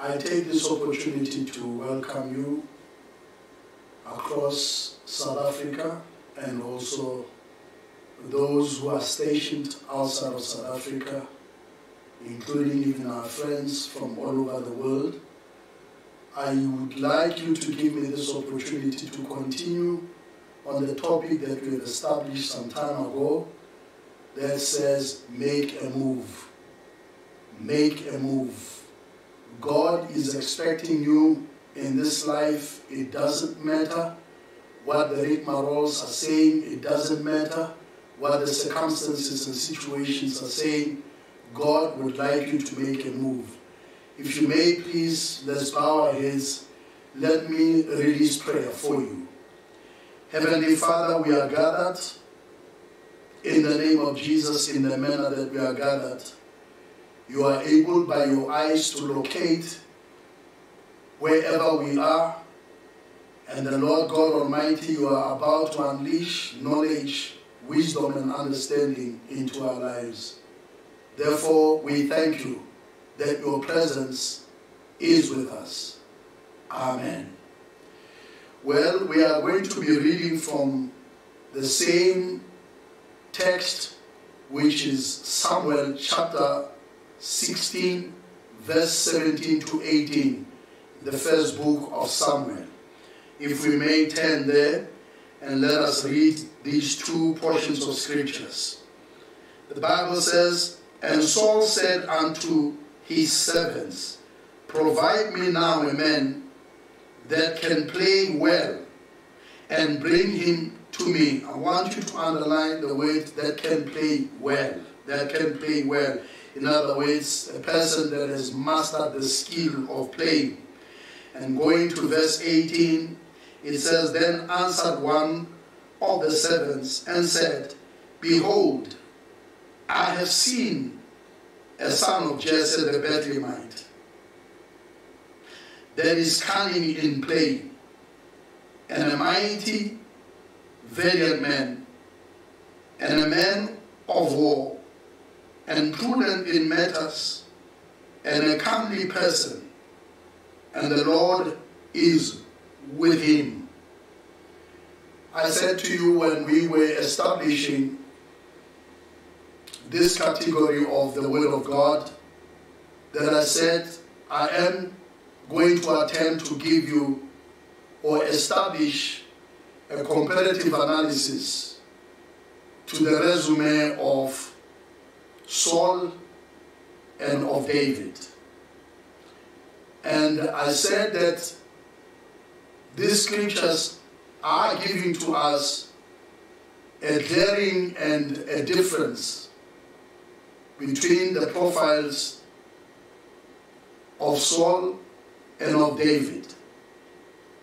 I take this opportunity to welcome you across South Africa and also those who are stationed outside of South Africa, including even our friends from all over the world. I would like you to give me this opportunity to continue on the topic that we have established some time ago that says, make a move. Make a move. God is expecting you in this life. It doesn't matter what the rigmaroles are saying. It doesn't matter what the circumstances and situations are saying. God would like you to make a move. If you may, please, let's bow our heads. Let me release prayer for you. Heavenly Father, we are gathered in the name of Jesus in the manner that we are gathered. You are able by your eyes to locate wherever we are. And the Lord God Almighty, you are about to unleash knowledge, wisdom, and understanding into our lives. Therefore, we thank you that your presence is with us. Amen. Well, we are going to be reading from the same text, which is Samuel chapter 16, verse 17 to 18, the first book of Samuel. If we may turn there and let us read these two portions of scriptures. The Bible says, And Saul said unto his servants, Provide me now a man that can play well and bring him to me. I want you to underline the word that can play well. That can play well. In other words, a person that has mastered the skill of playing. And going to verse 18, it says, Then answered one of the servants and said, Behold, I have seen a son of Jesse the Bethlehemite that is cunning in play, and a mighty, valiant man, and a man of war, and prudent in matters, and a comely person, and the Lord is with him. I said to you when we were establishing this category of the Word of God that I said I am going to attempt to give you or establish a comparative analysis to the resume of Saul and of David. And I said that these scriptures are giving to us a glaring and a difference between the profiles of Saul and of David,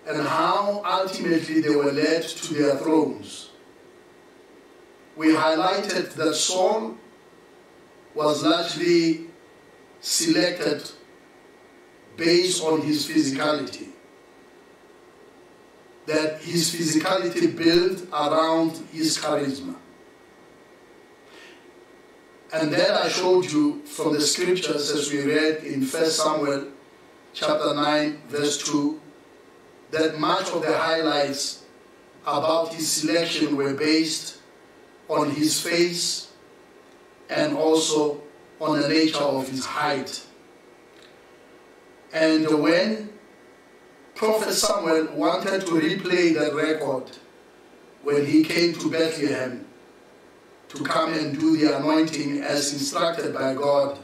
and how ultimately they were led to their thrones. We highlighted that Saul was largely selected based on his physicality. That his physicality built around his charisma. And then I showed you from the scriptures as we read in 1 Samuel chapter 9, verse 2, that much of the highlights about his selection were based on his face and also on the nature of his height. And when Prophet Samuel wanted to replay that record when he came to Bethlehem to come and do the anointing as instructed by God,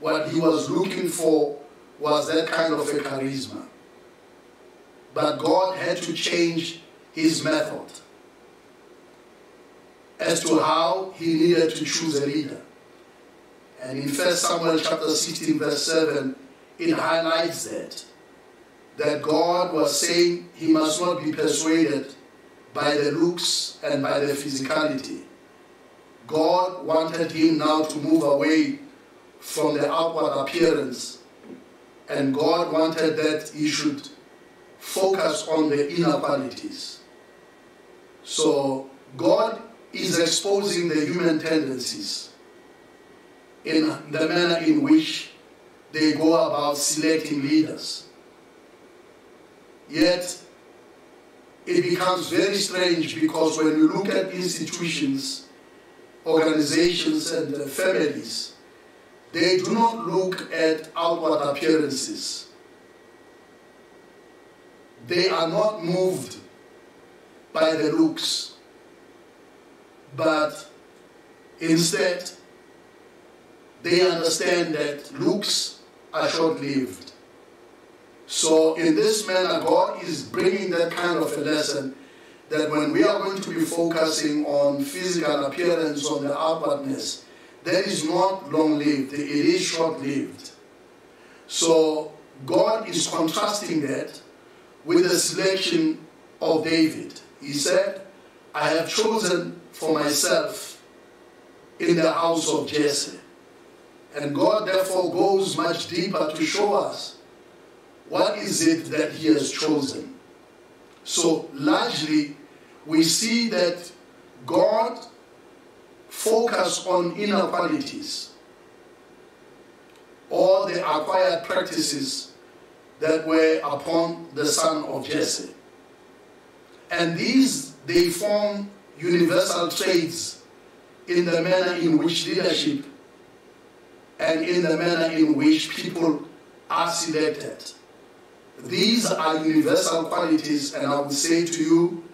what he was looking for was that kind of a charisma. But God had to change his method as to how he needed to choose a leader. And in 1 Samuel chapter 16, verse 7, it highlights that. That God was saying he must not be persuaded by the looks and by the physicality. God wanted him now to move away from the outward appearance and God wanted that he should focus on the inner qualities. So God is exposing the human tendencies in the manner in which they go about selecting leaders. Yet, it becomes very strange because when you look at institutions, organizations, and families, they do not look at outward appearances. They are not moved by the looks, but instead, they understand that looks are short lived. So, in this manner, God is bringing that kind of a lesson that when we are going to be focusing on physical appearance, on the outwardness, that is not long lived, it is short lived. So, God is contrasting that with the selection of David. He said, I have chosen for myself in the house of Jesse. And God therefore goes much deeper to show us what is it that he has chosen. So largely, we see that God focused on inner qualities or the acquired practices that were upon the son of Jesse. And these, they form universal traits in the manner in which leadership and in the manner in which people are selected. These are universal qualities, and I would say to you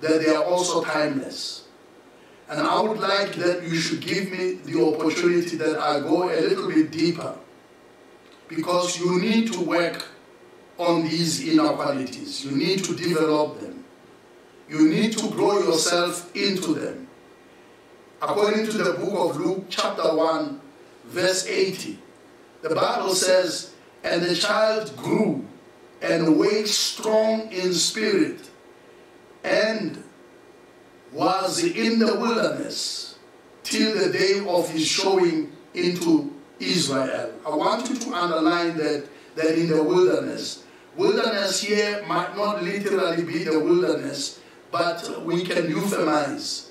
that they are also timeless. And I would like that you should give me the opportunity that I go a little bit deeper because you need to work on these inner qualities. You need to develop them. You need to grow yourself into them. According to the book of Luke, chapter 1, verse 80, the Bible says, And the child grew and waxed strong in spirit and was in the wilderness till the day of his showing into Israel. I want you to underline that, that in the wilderness. Wilderness here might not literally be the wilderness, but we can euphemize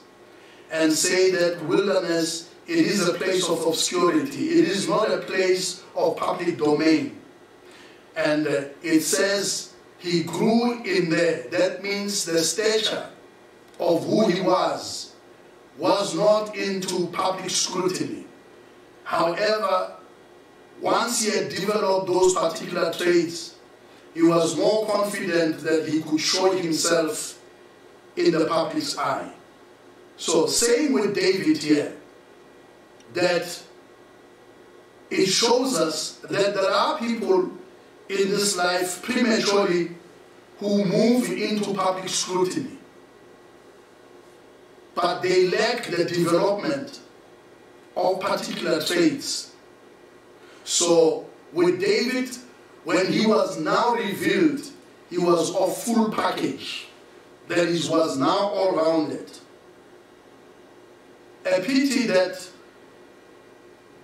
and say that wilderness it is a place of obscurity. It is not a place of public domain. And uh, it says he grew in there. That means the stature of who he was was not into public scrutiny. However, once he had developed those particular traits, he was more confident that he could show himself in the public's eye. So, same with David here, that it shows us that there are people in this life prematurely who move into public scrutiny but they lack the development of particular traits. So, with David, when he was now revealed, he was of full package. That is, was now all rounded. A pity that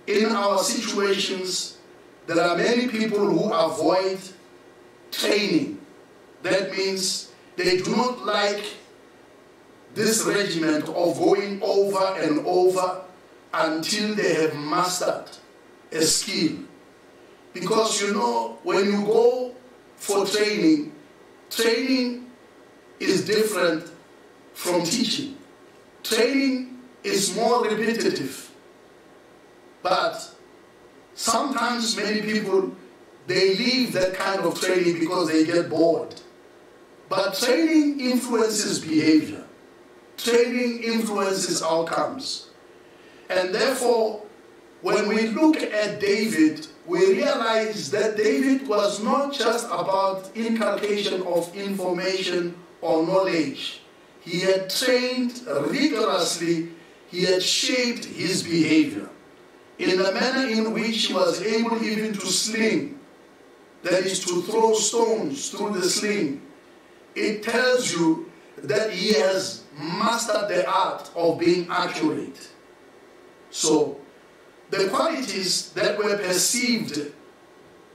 in our situations, there are many people who avoid training. That means they do not like this regiment of going over and over until they have mastered a skill. Because you know, when you go for training, training is different from teaching. Training is more repetitive. But sometimes many people they leave that kind of training because they get bored. But training influences behavior. Training influences outcomes. And therefore, when we look at David, we realize that David was not just about inculcation of information or knowledge. He had trained rigorously, he had shaped his behavior in a manner in which he was able even to sling, that is, to throw stones through the sling. It tells you that he has mastered the art of being accurate. So, the qualities that were perceived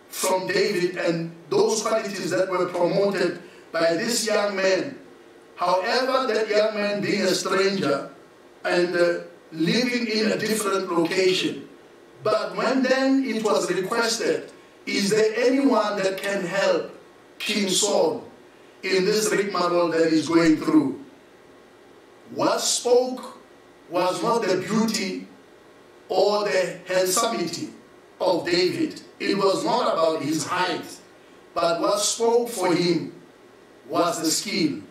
from David and those qualities that were promoted by this young man, however, that young man being a stranger and uh, living in a different location, But when then it was requested, is there anyone that can help King Saul in this rigmarole that he's going through? What spoke was not the beauty or the handsomity of David. It was not about his height, but what spoke for him was the skill.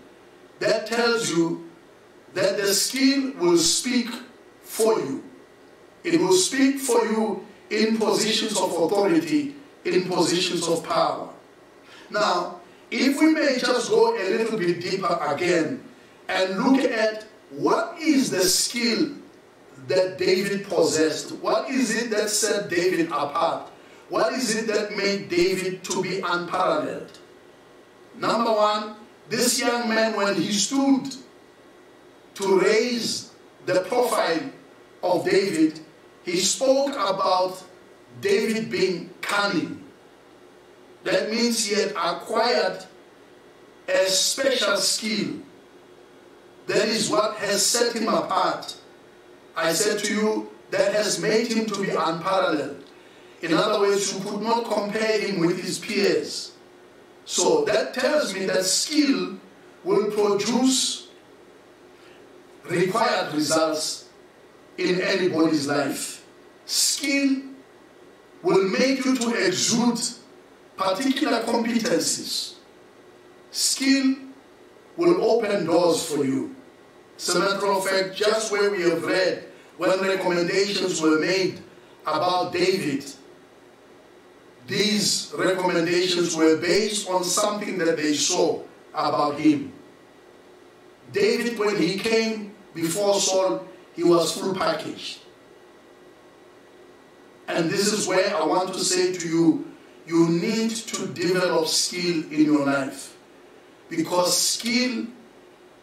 That tells you that the skill will speak for you. It will speak for you in positions of authority, in positions of power. Now, if we may just go a little bit deeper again and look at what is the skill that David possessed? What is it that set David apart? What is it that made David to be unparalleled? Number one, this young man, when he stood to raise the profile of David, he spoke about David being cunning. That means he had acquired a special skill. That is what has set him apart. I said to you, that has made him to be unparalleled. In other words, you could not compare him with his peers. So that tells me that skill will produce required results in anybody's life. Skill will make you to exude particular competencies. Skill will open doors for you. As a matter of fact, just where we have read, when recommendations were made about David, these recommendations were based on something that they saw about him. David, when he came before Saul, he was full packaged. And this is where I want to say to you, you need to develop skill in your life. Because skill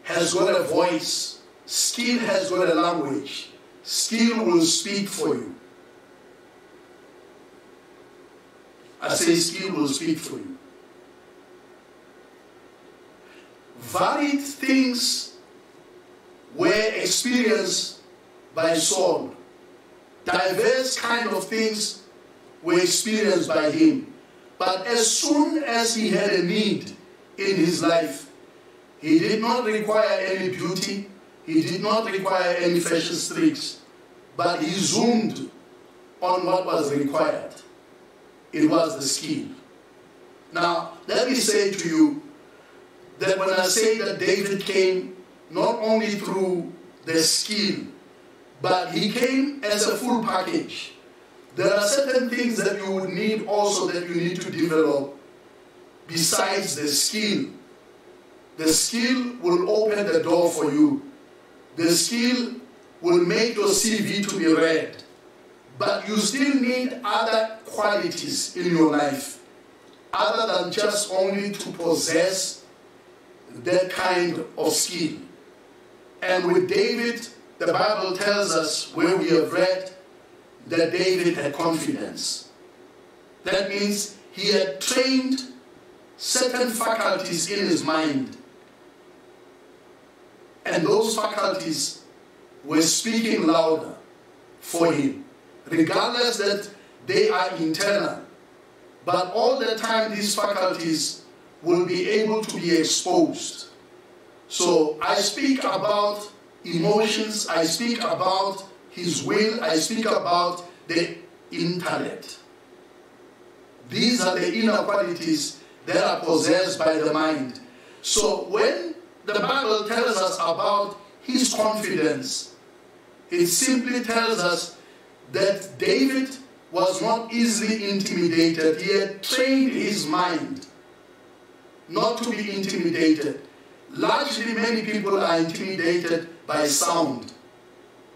has got a voice, skill has got a language, skill will speak for you. I say skill will speak for you. Varied things were experienced by Saul. Diverse kind of things were experienced by him. But as soon as he had a need in his life, he did not require any beauty, he did not require any fashion streaks, but he zoomed on what was required. It was the skill. Now, let me say to you that when I say that David came not only through the skill, but he came as a full package. There are certain things that you would need also that you need to develop besides the skill. The skill will open the door for you. The skill will make your CV to be read. But you still need other qualities in your life other than just only to possess that kind of skill. And with David, the Bible tells us where we have read that David had confidence. That means he had trained certain faculties in his mind. And those faculties were speaking louder for him, regardless that they are internal. But all the time, these faculties will be able to be exposed. So I speak about emotions, I speak about his will, I speak about the intellect. These are the inner qualities that are possessed by the mind. So when the Bible tells us about his confidence, it simply tells us that David was not easily intimidated. He had trained his mind not to be intimidated. Largely, many people are intimidated by sound.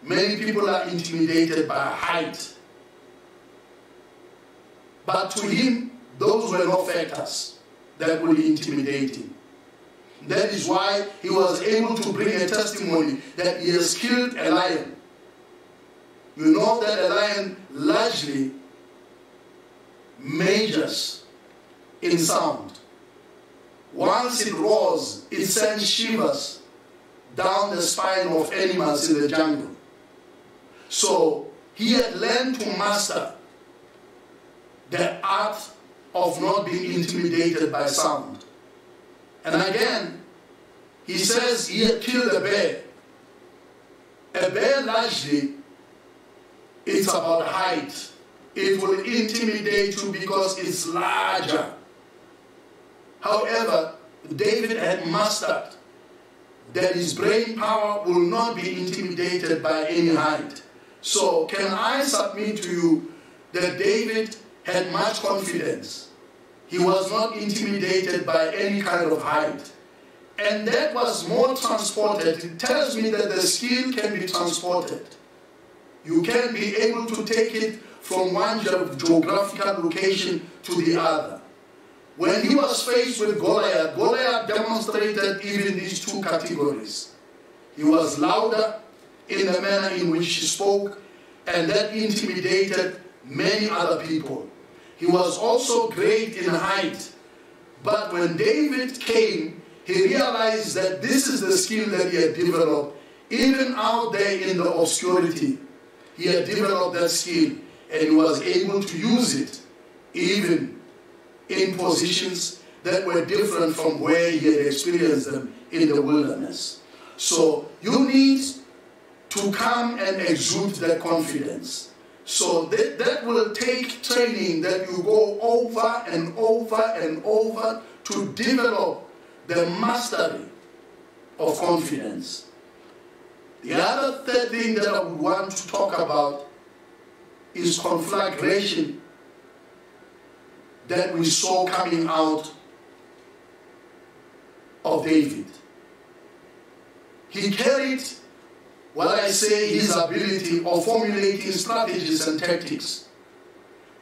Many people are intimidated by height. But to him, those were no factors that would intimidate him. That is why he was able to bring a testimony that he has killed a lion. You know that a lion largely majors in sound. Once it roars, it sends shivers down the spine of animals in the jungle. So he had learned to master the art of not being intimidated by sound. And again, he says he had killed a bear. A bear largely, it's about height. It will intimidate you because it's larger. However, David had mastered that his brain power will not be intimidated by any height. So, can I submit to you that David had much confidence? He was not intimidated by any kind of height. And that was more transported. It tells me that the skill can be transported. You can be able to take it from one geographical location to the other. When he was faced with Goliath, Goliath demonstrated even these two categories. He was louder in the manner in which he spoke, and that intimidated many other people. He was also great in height. But when David came, he realized that this is the skill that he had developed. Even out there in the obscurity, he had developed that skill and he was able to use it even in positions that were different from where he had experienced them in the wilderness. So you need to come and exude that confidence. So that, that will take training that you go over and over and over to develop the mastery of confidence. The other third thing that I would want to talk about is conflagration that we saw coming out of David. He carried what I say his ability of formulating strategies and tactics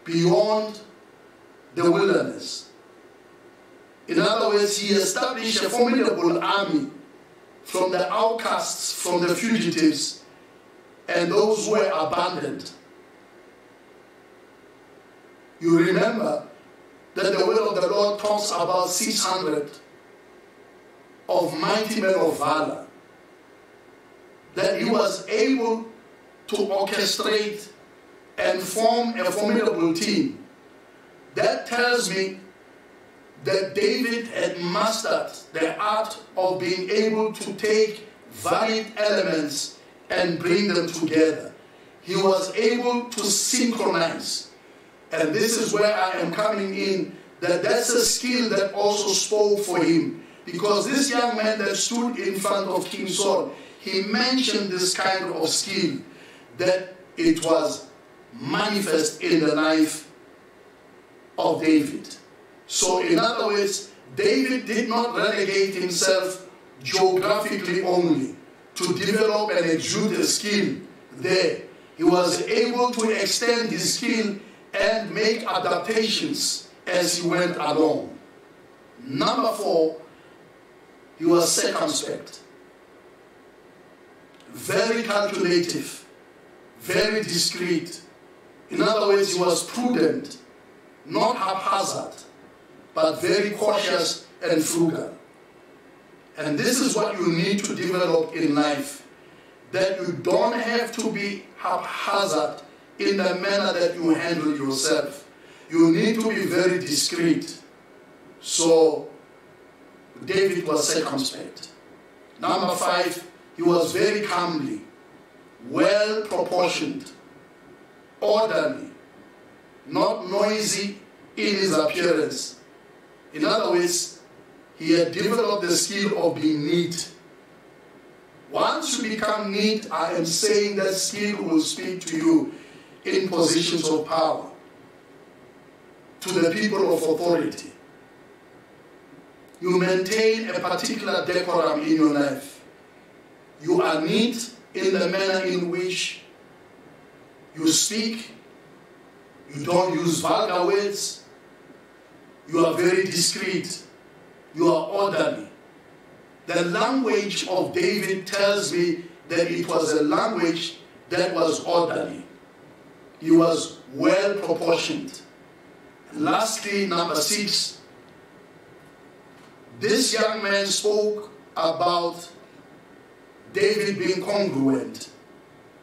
beyond the wilderness. In other words, he established a formidable army from the outcasts, from the fugitives, and those who were abandoned. You remember that the word of the Lord talks about 600 of mighty men of valor that he was able to orchestrate and form a formidable team. That tells me that David had mastered the art of being able to take varied elements and bring them together. He was able to synchronize. And this is where I am coming in, that that's a skill that also spoke for him. Because this young man that stood in front of King Saul, he mentioned this kind of skill that it was manifest in the life of David. So, in other words, David did not relegate himself geographically only to develop and exude a skill there. He was able to extend his skill and make adaptations as he went along. Number four, he was circumspect very calculative, very discreet. In other words, he was prudent, not haphazard, but very cautious and frugal. And this is what you need to develop in life. That you don't have to be haphazard in the manner that you handle yourself. You need to be very discreet. So, David was circumspect. Number five, he was very comely, well proportioned, orderly, not noisy in his appearance. In other words, he had developed the skill of being neat. Once you become neat, I am saying that skill will speak to you in positions of power, to the people of authority. You maintain a particular decorum in your life. You are neat in the manner in which you speak. You don't use vulgar words. You are very discreet. You are orderly. The language of David tells me that it was a language that was orderly. He was well proportioned. Lastly, number six, this young man spoke about David being congruent.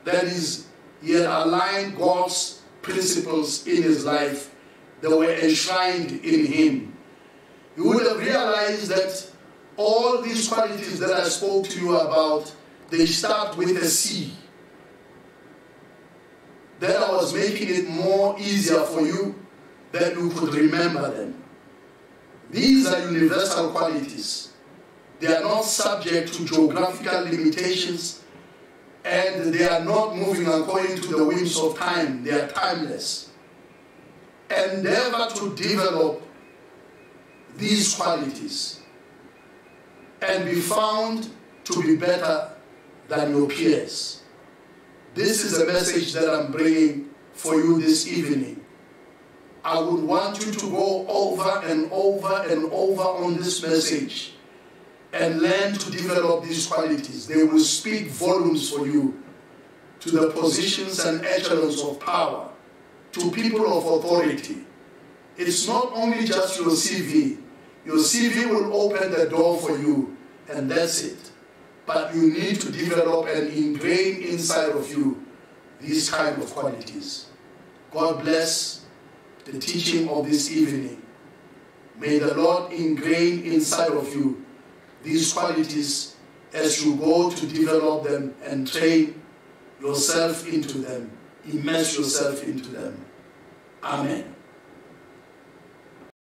That is, he had aligned God's principles in his life that were enshrined in him. You would have realized that all these qualities that I spoke to you about, they start with a C. Then I was making it more easier for you that you could remember them. These are universal qualities. They are not subject to geographical limitations and they are not moving according to the winds of time. They are timeless. Endeavor to develop these qualities and be found to be better than your peers. This is a message that I'm bringing for you this evening. I would want you to go over and over and over on this message and learn to develop these qualities. They will speak volumes for you to the positions and echelons of power, to people of authority. It's not only just your CV. Your CV will open the door for you, and that's it. But you need to develop and ingrain inside of you these kind of qualities. God bless the teaching of this evening. May the Lord ingrain inside of you these qualities as you go to develop them and train yourself into them, immerse yourself into them. Amen.